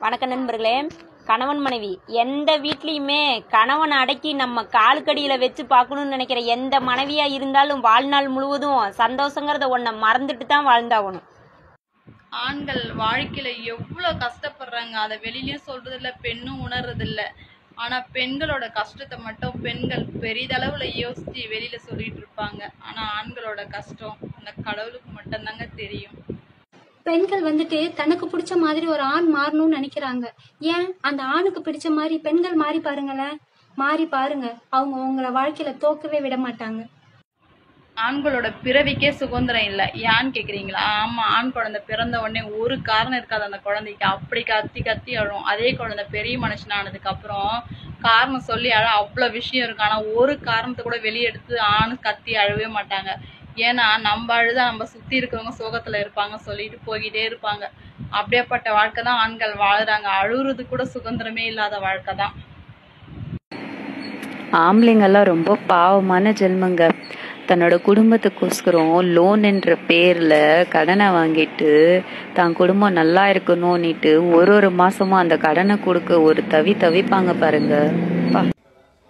வணக்கம் நண்பர்களே கணவன் மனைவி எந்த வீட்லேயுமே கணவன் அடக்கி நம்ம காலுக்கடியில் வச்சு பார்க்கணும்னு நினைக்கிற எந்த மனைவியா இருந்தாலும் வாழ்நாள் முழுவதும் சந்தோஷங்கிறத ஒன்றை மறந்துட்டு தான் வாழ்ந்தாகணும். ஆண்கள் வாழ்க்கையில எவ்வளோ கஷ்டப்படுறாங்க அதை வெளியிலயும் சொல்றது இல்ல பெண்ணும் உணர்றது இல்ல ஆனா பெண்களோட கஷ்டத்தை மட்டும் பெண்கள் பெரிதளவுல யோசிச்சு வெளியில சொல்லிட்டு இருப்பாங்க. ஆனா ஆண்களோட கஷ்டம் அந்த கடவுளுக்கு மட்டும்தாங்க தெரியும். பெண்கள் வந்துட்டு தனக்கு பிடிச்ச மாதிரி ஒரு ஆண் மாறணும்னு நினைக்கிறாங்க. ஏன்? அந்த ஆணுக்கு பிடிச்ச மாதிரி பெண்கள் மாறி பாருங்களேன் மாறி பாருங்க. அவங்க உங்களை வாழ்க்கையில தோக்கவே விட மாட்டாங்க. ஆண்களோட பிறவிக்கே சுதந்திரம் இல்லை. ஏன்னு கேக்குறீங்களா? ஆமா ஆண் குழந்தை பிறந்த உடனே ஒரு காரணம் இருக்காது அந்த குழந்தைக்கு. அப்படி கத்தி கத்தி அழும் அதே குழந்தை பெரிய மனுஷன் ஆனதுக்கு அப்புறம் காரணம் சொல்லி அழ அவ்வளவு விஷயம் இருக்கு. ஆனா ஒரு காரணத்தை கூட வெளியெடுத்து ஆண் கத்தி அழவே மாட்டாங்க. ஏன்னா நம்ம அழுதா நம்ம சுத்தி இருக்கிறவங்க சோகத்துல இருப்பாங்க சொல்லிட்டு போய்கிட்டே இருப்பாங்க. அப்படியேப்பட்ட வாழ்க்கை தான் ஆண்கள் வாழுறாங்க. அழுகுறது கூட சுதந்திரமே இல்லாத வாழ்க்கை தான். ஆம்பளைங்கெல்லாம் ரொம்ப பாவமான ஜென்மங்க. தன்னோட குடும்பத்துக்கோஸ்கரம் லோன் என்ற பேர்ல கடனை வாங்கிட்டு தான் குடும்பம் நல்லா இருக்கணும்னுட்டு ஒரு ஒரு மாசமும் அந்த கடனை கொடுக்க ஒரு தவி தவிப்பாங்க பாருங்க.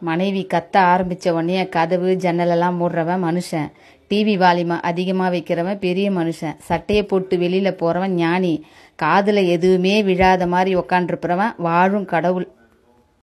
மனைவி கத்த ஆரம்பிச்ச உடனே கதவு ஜன்னலெல்லாம் மூடுறவன் மனுஷன். டிவி வால்யூமை அதிகமாக வைக்கிறவன் பெரிய மனுஷன். சட்டையை போட்டு வெளியில் போகிறவன் ஞானி. காதில் எதுவுமே விழாத மாதிரி உக்காண்டிருப்பவன் வாழும் கடவுள்.